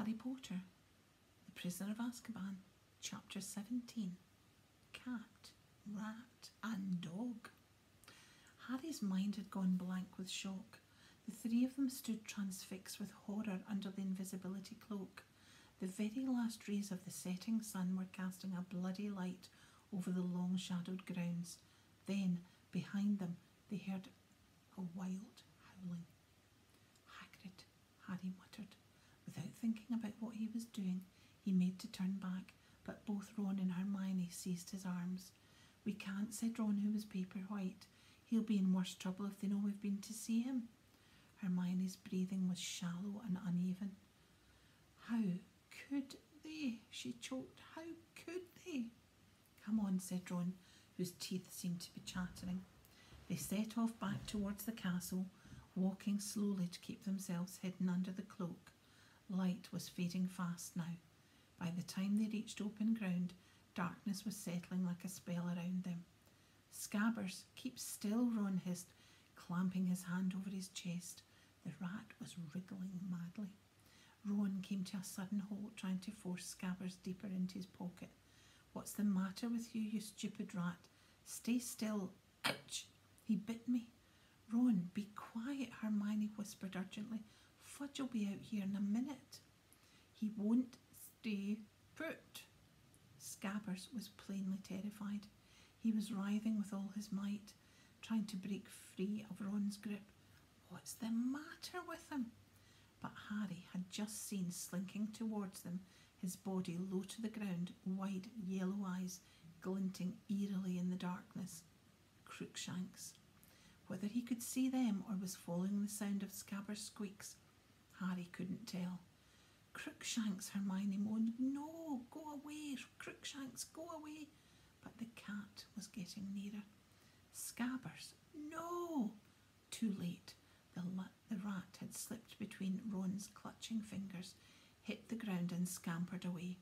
Harry Potter, The Prisoner of Azkaban, Chapter 17 Cat, Rat, and Dog. Harry's mind had gone blank with shock. The three of them stood transfixed with horror under the invisibility cloak. The very last rays of the setting sun were casting a bloody light over the long shadowed grounds. Then, behind them, they heard a wild howling. Hagrid, Harry muttered. Without thinking about what he was doing, he made to turn back, but both Ron and Hermione seized his arms. We can't, said Ron, who was paper white. He'll be in worse trouble if they know we've been to see him. Hermione's breathing was shallow and uneven. How could they? She choked. How could they? Come on, said Ron, whose teeth seemed to be chattering. They set off back towards the castle, walking slowly to keep themselves hidden under the cloak. Light was fading fast now. By the time they reached open ground, darkness was settling like a spell around them. Scabbers, keep still, Ron hissed, clamping his hand over his chest. The rat was wriggling madly. Ron came to a sudden halt, trying to force Scabbers deeper into his pocket. What's the matter with you, you stupid rat? Stay still. Ouch! He bit me. Ron, be quiet, Hermione whispered urgently. Fudge will be out here in a minute. He won't stay put. Scabbers was plainly terrified. He was writhing with all his might, trying to break free of Ron's grip. What's the matter with him? But Harry had just seen slinking towards them, his body low to the ground, wide yellow eyes glinting eerily in the darkness. Crookshanks. Whether he could see them or was following the sound of Scabbers' squeaks, Harry couldn't tell. Crookshanks, Hermione moaned. Oh, no, go away, Crookshanks, go away. But the cat was getting nearer. Scabbers, no! Too late. The, the rat had slipped between Ron's clutching fingers, hit the ground, and scampered away.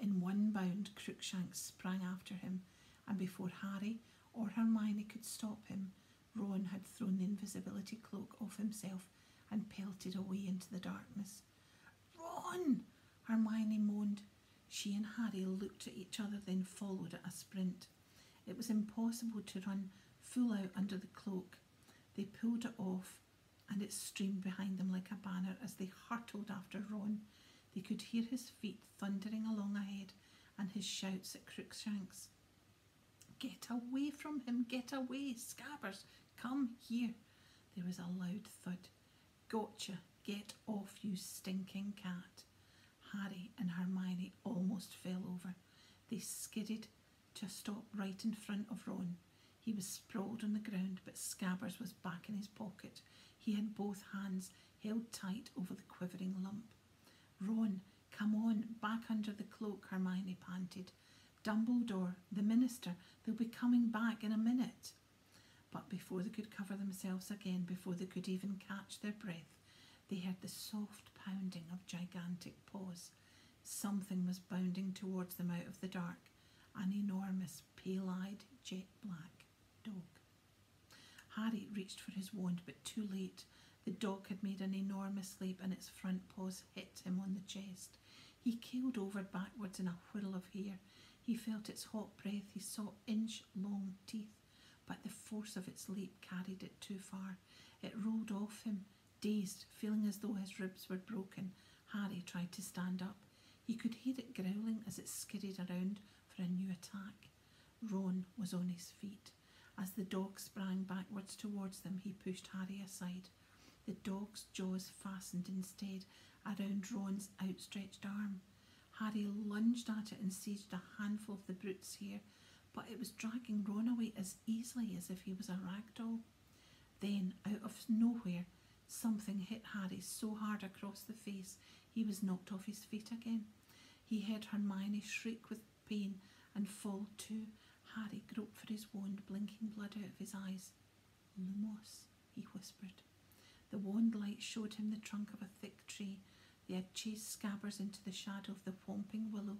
In one bound, Crookshanks sprang after him, and before Harry or Hermione could stop him, Ron had thrown the invisibility cloak off himself and pelted away into the darkness. Ron! Hermione moaned. She and Harry looked at each other, then followed at a sprint. It was impossible to run full out under the cloak. They pulled it off, and it streamed behind them like a banner as they hurtled after Ron. They could hear his feet thundering along ahead and his shouts at Crookshanks. Get away from him, get away, Scabbers, come here. There was a loud thud. Gotcha, get off, you stinking cat. Harry and Hermione almost fell over. They skidded to a stop right in front of Ron. He was sprawled on the ground, but Scabbers was back in his pocket. He had both hands held tight over the quivering lump. Ron, come on, back under the cloak, Hermione panted. Dumbledore, the minister, they'll be coming back in a minute. But before they could cover themselves again, before they could even catch their breath, they heard the soft pounding of gigantic paws. Something was bounding towards them out of the dark, an enormous, pale eyed, jet black dog. Harry reached for his wand, but too late. The dog had made an enormous leap and its front paws hit him on the chest. He keeled over backwards in a whirl of hair. He felt its hot breath. He saw inch long teeth, but the force of its leap carried it too far. It rolled off him, dazed, feeling as though his ribs were broken. Harry tried to stand up. He could hear it growling as it skidded around for a new attack. Ron was on his feet. As the dog sprang backwards towards them, he pushed Harry aside. The dog's jaws fastened instead around Ron's outstretched arm. Harry lunged at it and seized a handful of the brute's hair, but it was dragging Ron away as easily as if he was a rag doll. Then, out of nowhere, something hit Harry so hard across the face he was knocked off his feet again. He heard Hermione shriek with pain and fall too. Harry groped for his wand, blinking blood out of his eyes. Lumos, he whispered. The wand light showed him the trunk of a thick tree. They had chased Scabbers into the shadow of the whomping willow,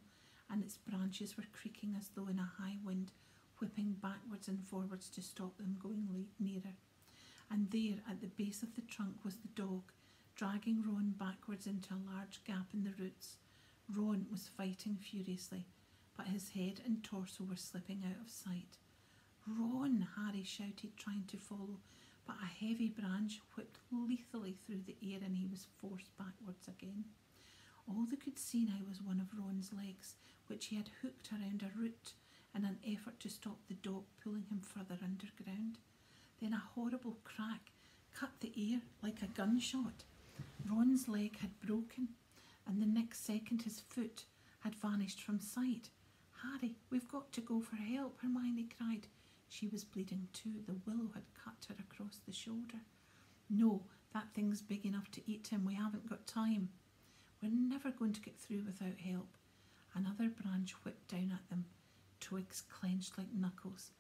and its branches were creaking as though in a high wind, whipping backwards and forwards to stop them going nearer. And there, at the base of the trunk, was the dog, dragging Ron backwards into a large gap in the roots. Ron was fighting furiously, but his head and torso were slipping out of sight. Ron, Harry shouted, trying to follow, but a heavy branch whipped lethally through the air and he was forced backwards again. All they could see now was one of Ron's legs, which he had hooked around a root in an effort to stop the dog pulling him further underground. Then a horrible crack cut the air like a gunshot. Ron's leg had broken, and the next second his foot had vanished from sight. Harry, we've got to go for help, Hermione cried. She was bleeding too. The willow had cut her across the shoulder. No, that thing's big enough to eat him. We haven't got time. We're never going to get through without help. Another branch whipped down at them, twigs clenched like knuckles.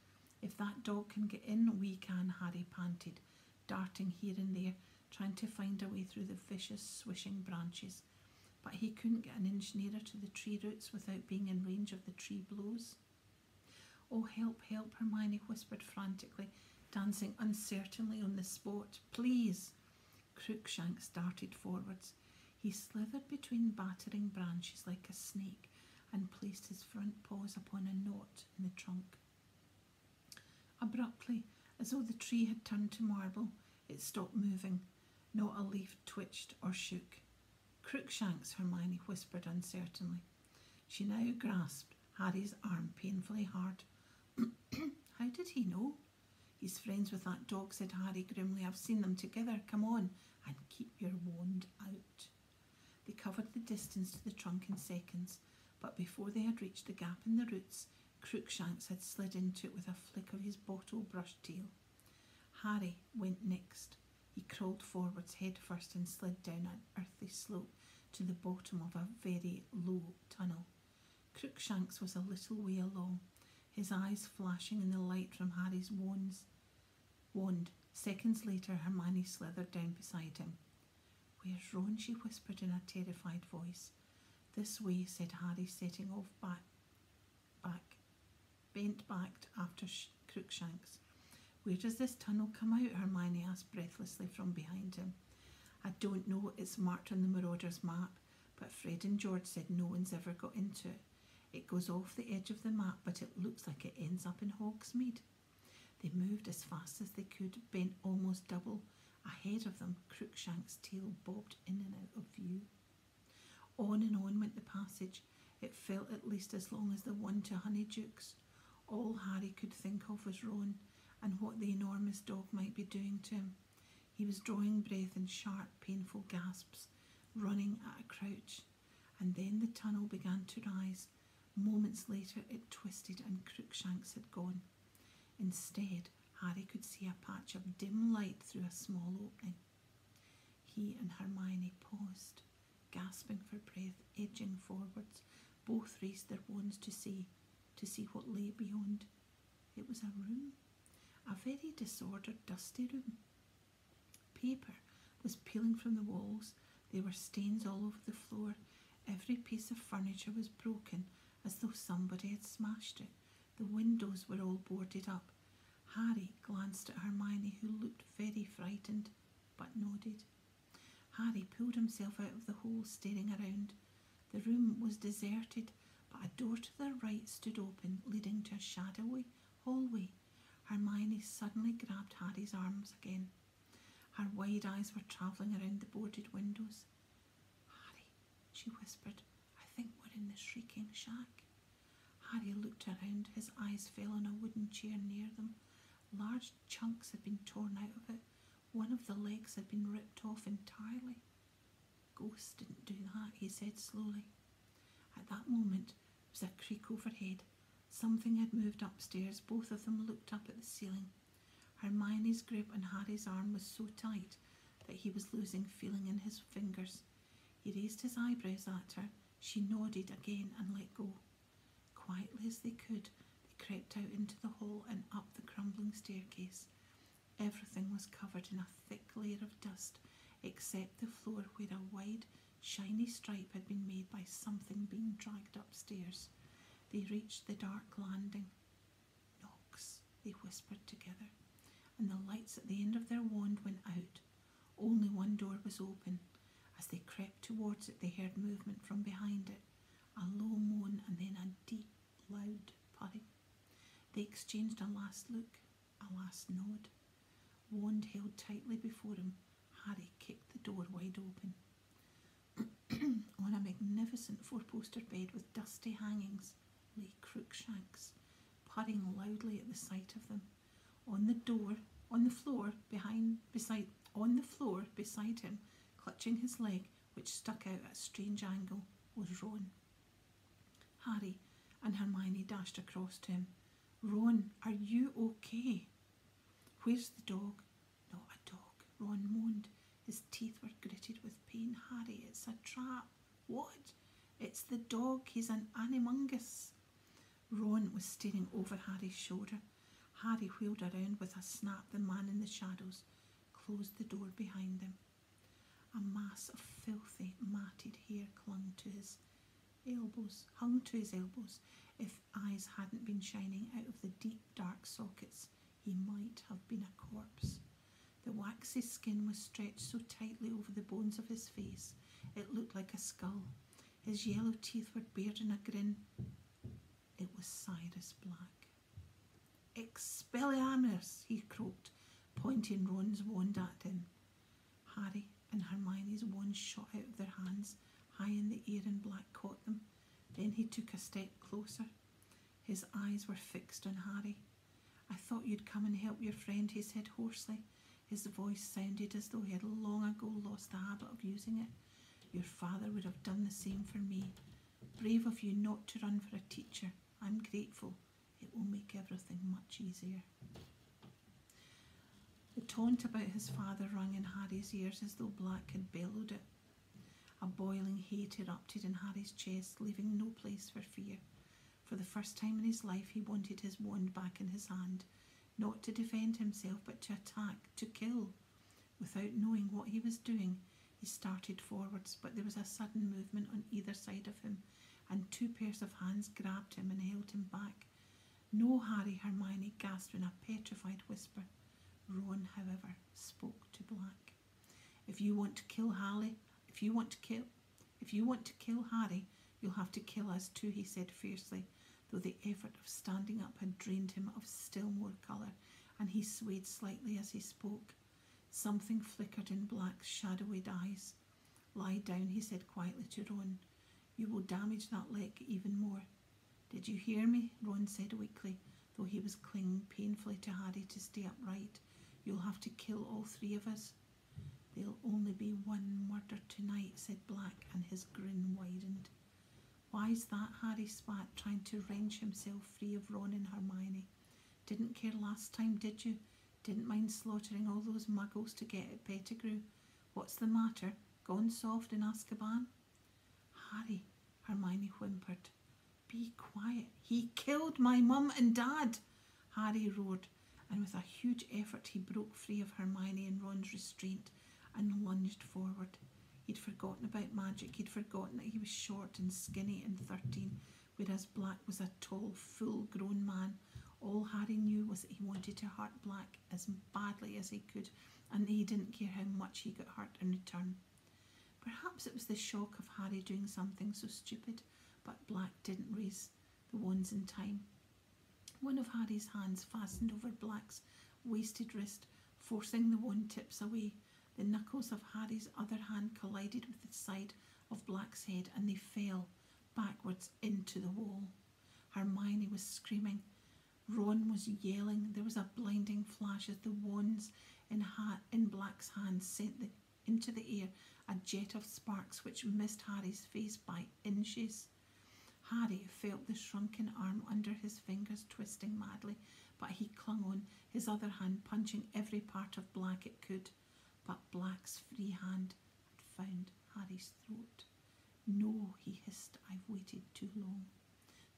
If that dog can get in, we can, Harry panted, darting here and there, trying to find a way through the vicious, swishing branches. But he couldn't get an inch nearer to the tree roots without being in range of the tree blows. Oh, help, help, Hermione whispered frantically, dancing uncertainly on the spot. Please! Crookshanks darted forwards. He slithered between battering branches like a snake and placed his front paws upon a knot in the trunk. Abruptly, as though the tree had turned to marble, it stopped moving. Not a leaf twitched or shook. Crookshanks, Hermione whispered uncertainly. She now grasped Harry's arm painfully hard. How did he know? He's friends with that dog, said Harry grimly. I've seen them together. Come on and keep your wand out. They covered the distance to the trunk in seconds, but before they had reached the gap in the roots, Crookshanks had slid into it with a flick of his bottle brush tail. Harry went next. He crawled forwards head first and slid down an earthy slope to the bottom of a very low tunnel. Crookshanks was a little way along, his eyes flashing in the light from Harry's wands. wand. Seconds later, Hermione slithered down beside him. Where's Ron? she whispered in a terrified voice. This way, said Harry, setting off back, back, bent back after Sh- Crookshanks. Where does this tunnel come out? Hermione asked breathlessly from behind him. I don't know, it's marked on the Marauder's map, but Fred and George said no one's ever got into it. It goes off the edge of the map, but it looks like it ends up in Hogsmeade. They moved as fast as they could, bent almost double. Ahead of them, Crookshank's tail bobbed in and out of view. On and on went the passage. It felt at least as long as the one to Honeydukes. All Harry could think of was Ron and what the enormous dog might be doing to him. He was drawing breath in sharp, painful gasps, running at a crouch, and then the tunnel began to rise, Moments later, it twisted and Crookshanks had gone. Instead, Harry could see a patch of dim light through a small opening. He and Hermione paused, gasping for breath, edging forwards. Both raised their wands to see, to see what lay beyond. It was a room, a very disordered, dusty room. Paper was peeling from the walls. There were stains all over the floor. Every piece of furniture was broken as though somebody had smashed it. The windows were all boarded up. Harry glanced at Hermione, who looked very frightened, but nodded. Ah, Harry pulled himself out of the hole, staring around. The room was deserted, but a door to the right stood open, leading to a shadowy hallway. Hermione suddenly grabbed Harry's arms again. Her wide eyes were travelling around the boarded windows. Harry, she whispered, I think we're in the shrieking shack. Harry looked around. His eyes fell on a wooden chair near them. Large chunks had been torn out of it. One of the legs had been ripped off entirely. Ghosts didn't do that, he said slowly. At that moment, there was a creak overhead. Something had moved upstairs. Both of them looked up at the ceiling. Hermione's grip on Harry's arm was so tight that he was losing feeling in his fingers. He raised his eyebrows at her she nodded again and let go. Quietly as they could, they crept out into the hall and up the crumbling staircase. Everything was covered in a thick layer of dust, except the floor where a wide, shiny stripe had been made by something being dragged upstairs. They reached the dark landing. Nox, they whispered together, and the lights at the end of their wand went out. Only one door was open. As they crept towards it, they heard movement from behind it a low moan and then a deep, loud purring. They exchanged a last look, a last nod. Wand held tightly before him, Harry kicked the door wide open. On a magnificent four poster bed with dusty hangings lay Crookshanks, purring loudly at the sight of them. On the door, on the floor behind beside on the floor beside him, clutching his leg, which stuck out at a strange angle, was Ron. Harry and Hermione dashed across to him. Ron, are you okay? Where's the dog? Not a dog, Ron moaned. His teeth were gritted with pain. Harry, it's a trap. What? It's the dog. He's an Animagus. Ron was staring over Harry's shoulder. Harry wheeled around with a snap. The man in the shadows closed the door behind them. A mass of filthy, matted hair clung to his elbows, hung to his elbows. If eyes hadn't been shining out of the deep dark sockets, he might have been a corpse. The waxy skin was stretched so tightly over the bones of his face it looked like a skull. His yellow teeth were bared in a grin. It was Sirius Black. Expelliarmus, he croaked, pointing Ron's wand at him. Harry and Hermione's wands shot out of their hands high in the air and Black caught them. Then he took a step closer. His eyes were fixed on Harry. I thought you'd come and help your friend, he said hoarsely. His voice sounded as though he had long ago lost the habit of using it. Your father would have done the same for me. Brave of you not to run for a teacher. I'm grateful. It will make everything much easier. The taunt about his father rang in Harry's ears as though Black had bellowed it. A boiling hate erupted in Harry's chest, leaving no place for fear. For the first time in his life, he wanted his wand back in his hand, not to defend himself, but to attack, to kill. Without knowing what he was doing, he started forwards, but there was a sudden movement on either side of him, and two pairs of hands grabbed him and held him back. No, Harry, Hermione gasped in a petrified whisper. Ron, however, spoke to Black. If you want to kill Harry, if you want to kill, if you want to kill Harry, you'll have to kill us too, he said fiercely, though the effort of standing up had drained him of still more colour, and he swayed slightly as he spoke. Something flickered in Black's shadowy eyes. Lie down, he said quietly to Ron. You will damage that leg even more. Did you hear me? Ron said weakly, though he was clinging painfully to Harry to stay upright. You'll have to kill all three of us. There'll only be one murder tonight, said Black, and his grin widened. Why's that? Harry spat, trying to wrench himself free of Ron and Hermione. Didn't care last time, did you? Didn't mind slaughtering all those muggles to get at Pettigrew. What's the matter? Gone soft in Azkaban? Harry, Hermione whimpered. Be quiet. He killed my mum and dad. Harry roared, and with a huge effort he broke free of Hermione and Ron's restraint and lunged forward. He'd forgotten about magic. He'd forgotten that he was short and skinny and 13, whereas Black was a tall, full grown man. All Harry knew was that he wanted to hurt Black as badly as he could, and he didn't care how much he got hurt in return. Perhaps it was the shock of Harry doing something so stupid, but Black didn't raise the wands in time. One of Harry's hands fastened over Black's wasted wrist, forcing the wand tips away. The knuckles of Harry's other hand collided with the side of Black's head and they fell backwards into the wall. Hermione was screaming. Ron was yelling. There was a blinding flash as the wands in, ha- in Black's hand sent the, into the air a jet of sparks which missed Harry's face by inches. Harry felt the shrunken arm under his fingers twisting madly, but he clung on, his other hand punching every part of Black it could but Black's free hand had found Harry's throat. No, he hissed, I've waited too long.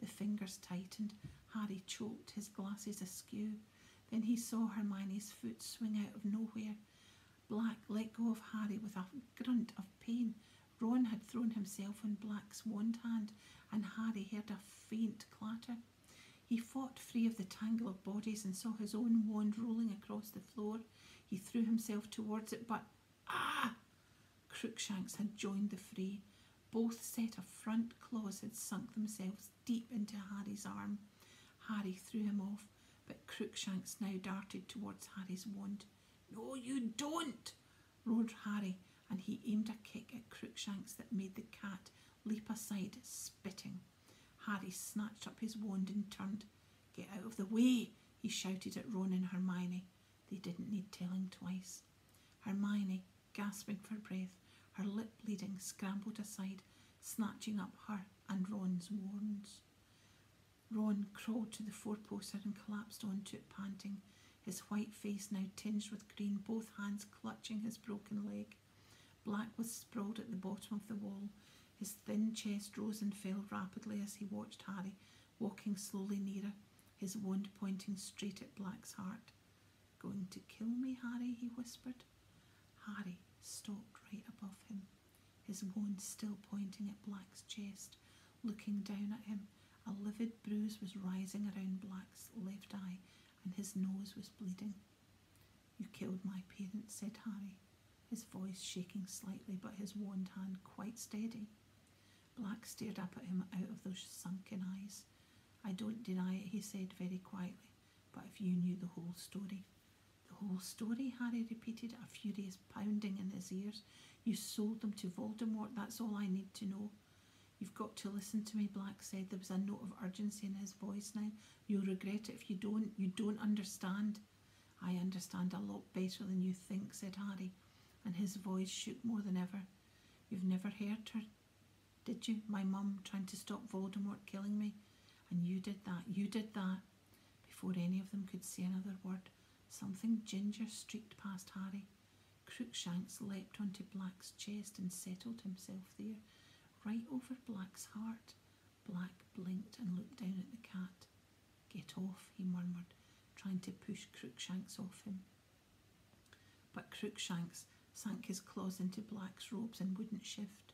The fingers tightened. Harry choked, his glasses askew. Then he saw Hermione's foot swing out of nowhere. Black let go of Harry with a grunt of pain. Ron had thrown himself on Black's wand hand, and Harry heard a faint clatter. He fought free of the tangle of bodies and saw his own wand rolling across the floor. He threw himself towards it, but Ah! Crookshanks had joined the fray. Both set of front claws had sunk themselves deep into Harry's arm. Harry threw him off, but Crookshanks now darted towards Harry's wand. No, you don't! roared Harry, and he aimed a kick at Crookshanks that made the cat leap aside, spitting. Harry snatched up his wand and turned. Get out of the way, he shouted at Ron and Hermione. They didn't need telling twice. Hermione, gasping for breath, her lip bleeding, scrambled aside, snatching up her and Ron's wands. Ron crawled to the four poster and collapsed onto it, panting, his white face now tinged with green, both hands clutching his broken leg. Black was sprawled at the bottom of the wall. His thin chest rose and fell rapidly as he watched Harry, walking slowly nearer, his wand pointing straight at Black's heart. Going to kill me, Harry? he whispered. Harry stopped right above him, his wand still pointing at Black's chest, looking down at him. A livid bruise was rising around Black's left eye, and his nose was bleeding. You killed my parents, said Harry, his voice shaking slightly, but his wand hand quite steady. Black stared up at him out of those sunken eyes. I don't deny it, he said very quietly, but if you knew the whole story. Whole story, Harry repeated, a furious pounding in his ears. You sold them to Voldemort, that's all I need to know. You've got to listen to me, Black said. There was a note of urgency in his voice now. You'll regret it if you don't. You don't understand. I understand a lot better than you think, said Harry, and his voice shook more than ever. You've never heard her, did you? My mum trying to stop Voldemort killing me. And you did that. You did that. Before any of them could say another word, something ginger streaked past Harry. Crookshanks leapt onto Black's chest and settled himself there right over Black's heart. Black blinked and looked down at the cat. Get off, he murmured, trying to push Crookshanks off him. But Crookshanks sank his claws into Black's robes and wouldn't shift.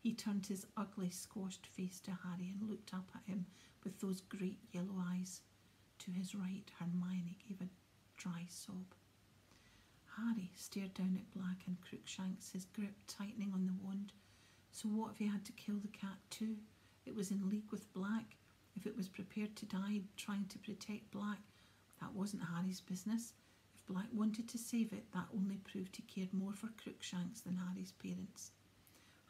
He turned his ugly, squashed face to Harry and looked up at him with those great yellow eyes. To his right, Hermione gave a dry sob. Harry stared down at Black and Crookshanks, his grip tightening on the wand. So what if he had to kill the cat too? It was in league with Black. If it was prepared to die trying to protect Black, that wasn't Harry's business. If Black wanted to save it, that only proved he cared more for Crookshanks than Harry's parents.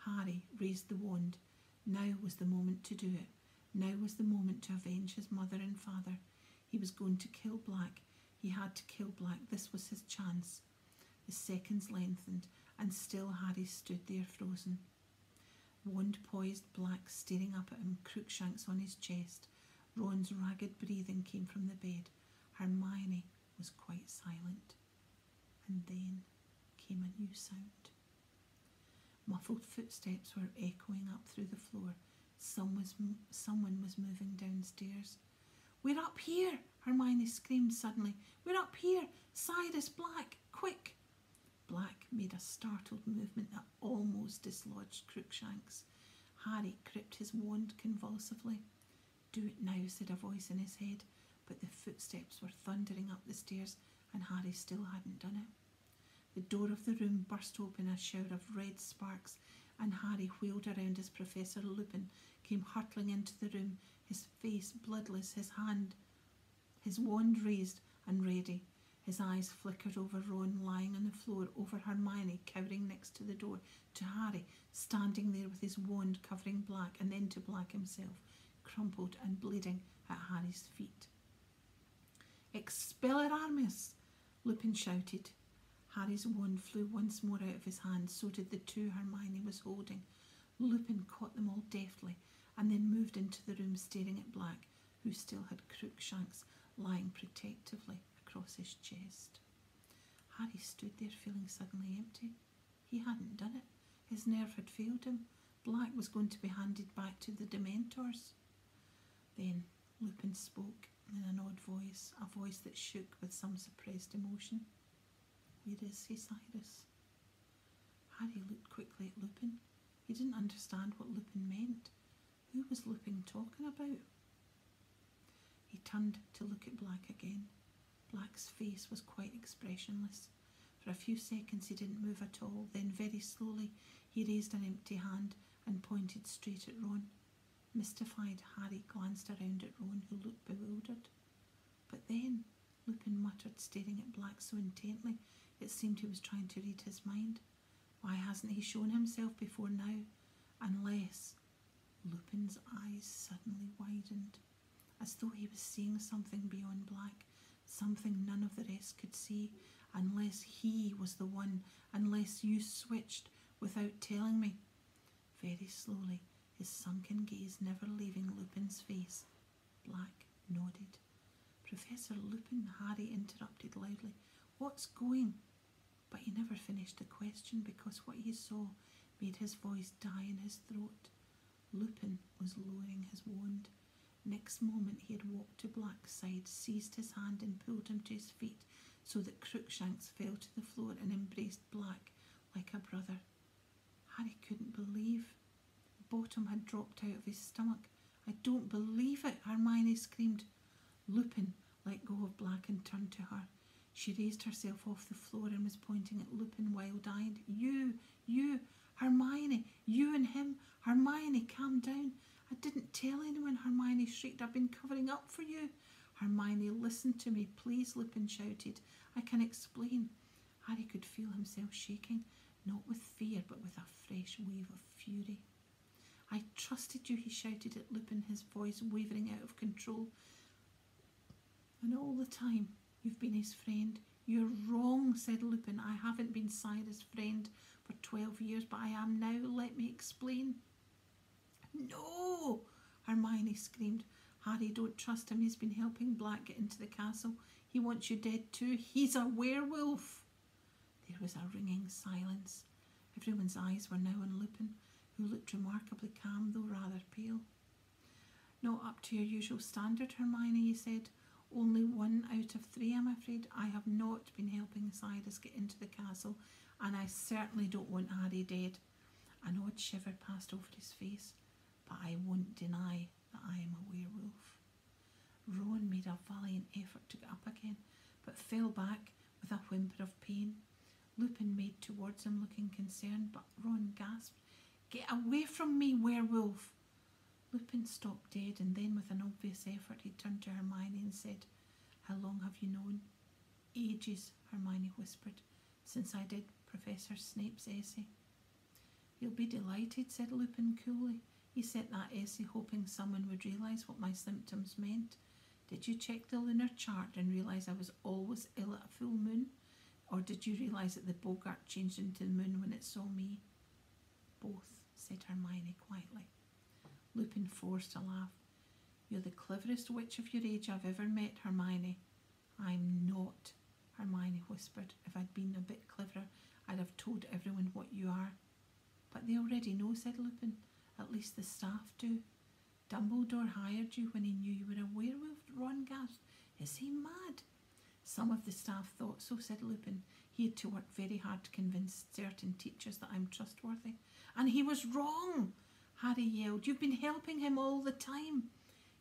Harry raised the wand. Now was the moment to do it. Now was the moment to avenge his mother and father. He was going to kill Black. He had to kill Black. This was his chance. The seconds lengthened, and still Harry stood there frozen wand poised black staring up at him, Crookshanks on his chest. Ron's ragged breathing came from the bed. Hermione was quite silent. And then came a new sound. Muffled footsteps were echoing up through the floor. Some was, someone was moving downstairs. We're up here! Hermione screamed suddenly. We're up here! Sirius Black! Quick! Black made a startled movement that almost dislodged Crookshanks. Harry gripped his wand convulsively. Do it now, said a voice in his head, but the footsteps were thundering up the stairs and Harry still hadn't done it. The door of the room burst open, a shower of red sparks, and Harry wheeled around as Professor Lupin came hurtling into the room, his face bloodless, his hand, his wand raised and ready. His eyes flickered over Ron lying on the floor, over Hermione cowering next to the door, to Harry standing there with his wand covering Black, and then to Black himself, crumpled and bleeding at Harry's feet. Expelliarmus! Lupin shouted. Harry's wand flew once more out of his hand, so did the two Hermione was holding. Lupin caught them all deftly, and then moved into the room staring at Black, who still had Crookshanks lying protectively across his chest. Harry stood there feeling suddenly empty. He hadn't done it. His nerve had failed him. Black was going to be handed back to the Dementors. Then Lupin spoke in an odd voice, a voice that shook with some suppressed emotion. Where is he, Sirius? Harry looked quickly at Lupin. He didn't understand what Lupin meant. Who was Lupin talking about? He turned to look at Black again. Black's face was quite expressionless. For a few seconds he didn't move at all. Then, very slowly, he raised an empty hand and pointed straight at Ron. Mystified, Harry glanced around at Ron, who looked bewildered. But then, Lupin muttered, staring at Black so intently it seemed he was trying to read his mind. Why hasn't he shown himself before now? Unless. Lupin's eyes suddenly widened, as though he was seeing something beyond Black, something none of the rest could see, unless he was the one, unless you switched without telling me. Very slowly, his sunken gaze never leaving Lupin's face. Black nodded. Professor Lupin, Harry interrupted loudly. What's going? But he never finished the question because what he saw made his voice die in his throat. Lupin was lowering his wand. Next moment he had walked to Black's side, seized his hand and pulled him to his feet so that Crookshanks fell to the floor and embraced Black like a brother. Harry couldn't believe. The bottom had dropped out of his stomach. I don't believe it, Hermione screamed. Lupin let go of Black and turned to her. She raised herself off the floor and was pointing at Lupin wild eyed. You, you, Hermione, you and him. Hermione, calm down. I didn't tell anyone, Hermione shrieked. I've been covering up for you. Hermione, listen to me, please, Lupin shouted. I can explain. Harry could feel himself shaking, not with fear, but with a fresh wave of fury. I trusted you, he shouted at Lupin, his voice wavering out of control. And all the time, you've been his friend. You're wrong, said Lupin. I haven't been Sirius' friend for twelve years, but I am now. Let me explain. No! Hermione screamed. Harry, don't trust him. He's been helping Black get into the castle. He wants you dead too. He's a werewolf. There was a ringing silence. Everyone's eyes were now on Lupin, who looked remarkably calm, though rather pale. Not up to your usual standard, Hermione, he said. Only one out of three, I'm afraid. I have not been helping Sirius get into the castle, and I certainly don't want Harry dead. An odd shiver passed over his face, but I won't deny that I am a werewolf. Ron made a valiant effort to get up again, but fell back with a whimper of pain. Lupin made towards him, looking concerned, but Ron gasped, Get away from me, werewolf! Lupin stopped dead, and then, with an obvious effort, he turned to Hermione and said, How long have you known? Ages, Hermione whispered, since I did Professor Snape's essay. You'll be delighted, said Lupin coolly. He sent that essay hoping someone would realise what my symptoms meant. Did you check the lunar chart and realise I was always ill at a full moon? Or did you realise that the Boggart changed into the moon when it saw me? Both, said Hermione quietly. Lupin forced a laugh. You're the cleverest witch of your age I've ever met, Hermione. I'm not, Hermione whispered. If I'd been a bit cleverer, I'd have told everyone what you are. But they already know, said Lupin. At least the staff do. Dumbledore hired you when he knew you were a werewolf, Ron gasped. Is he mad? Some of the staff thought so, said Lupin. He had to work very hard to convince certain teachers that I'm trustworthy. And he was wrong, Harry yelled. You've been helping him all the time.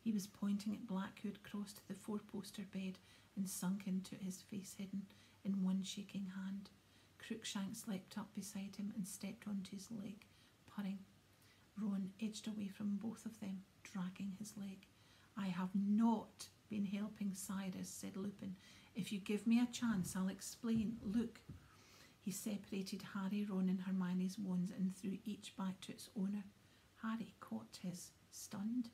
He was pointing at Black, who had crossed to the four poster bed and sunk into his face hidden in one shaking hand. Crookshanks leapt up beside him and stepped onto his leg, purring. Ron edged away from both of them, dragging his leg. I have not been helping Sirius, said Lupin. If you give me a chance, I'll explain. Look. He separated Harry, Ron, and Hermione's wands and threw each back to its owner. Harry caught his, stunned.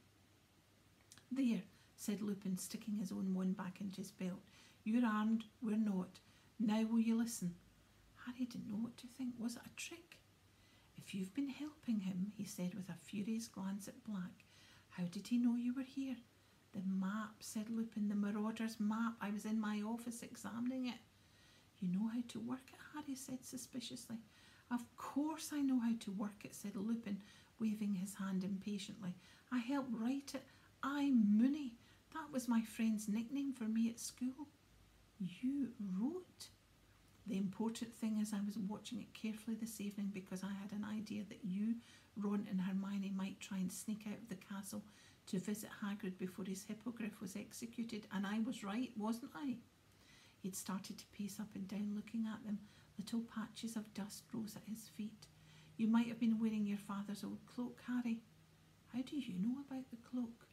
There, said Lupin, sticking his own wand back into his belt. You're armed, we're not. Now will you listen? Harry didn't know what to think. Was it a trick? If you've been helping him, he said with a furious glance at Black, how did he know you were here? The map, said Lupin, the Marauder's map. I was in my office examining it. You know how to work it, Harry said suspiciously. Of course I know how to work it, said Lupin, waving his hand impatiently. I helped write it. I'm Moony. That was my friend's nickname for me at school. You wrote? The important thing is I was watching it carefully this evening because I had an idea that you, Ron and Hermione might try and sneak out of the castle to visit Hagrid before his hippogriff was executed, and I was right, wasn't I? He'd started to pace up and down looking at them, Little patches of dust rose at his feet. You might have been wearing your father's old cloak, Harry. How do you know about the cloak?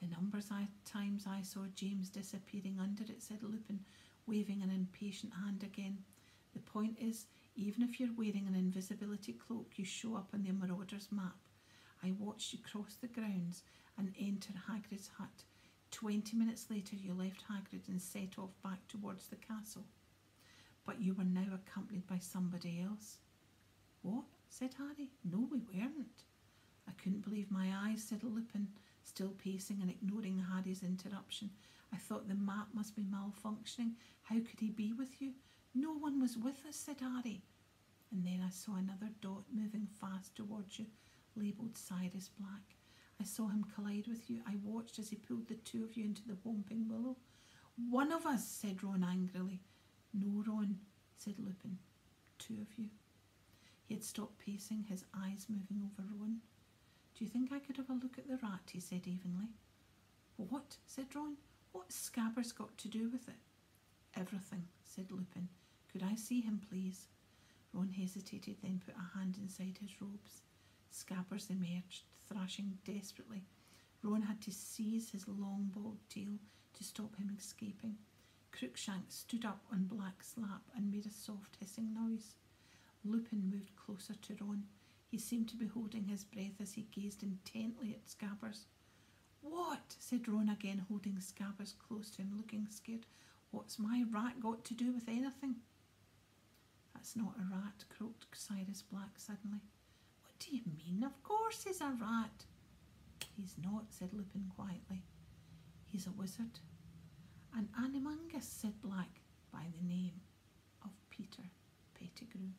The numbers of times I saw James disappearing under it, said Lupin, waving an impatient hand again. The point is, even if you're wearing an invisibility cloak, you show up on the Marauder's map. I watched you cross the grounds and enter Hagrid's hut. Twenty minutes later, you left Hagrid and set off back towards the castle. But you were now accompanied by somebody else. What? said Harry. No, we weren't. I couldn't believe my eyes, said Lupin, still pacing and ignoring Harry's interruption. I thought the map must be malfunctioning. How could he be with you? No one was with us, said Harry. And then I saw another dot moving fast towards you, labelled Sirius Black. I saw him collide with you. I watched as he pulled the two of you into the Whomping Willow. One of us, said Ron angrily. No, Ron, said Lupin. Two of you. He had stopped pacing, his eyes moving over Ron. Do you think I could have a look at the rat? he said evenly. What? said Ron. What's Scabbers got to do with it? Everything, said Lupin. Could I see him, please? Ron hesitated, then put a hand inside his robes. Scabbers emerged, thrashing desperately. Ron had to seize his long bald tail to stop him escaping. Crookshank stood up on Black's lap and made a soft hissing noise. Lupin moved closer to Ron. He seemed to be holding his breath as he gazed intently at Scabbers. What? said Ron again, holding Scabbers close to him, looking scared. What's my rat got to do with anything? That's not a rat, croaked Sirius Black suddenly. What do you mean? Of course he's a rat. He's not, said Lupin quietly. He's a wizard. An Animagus, said Black, by the name of Peter Pettigrew.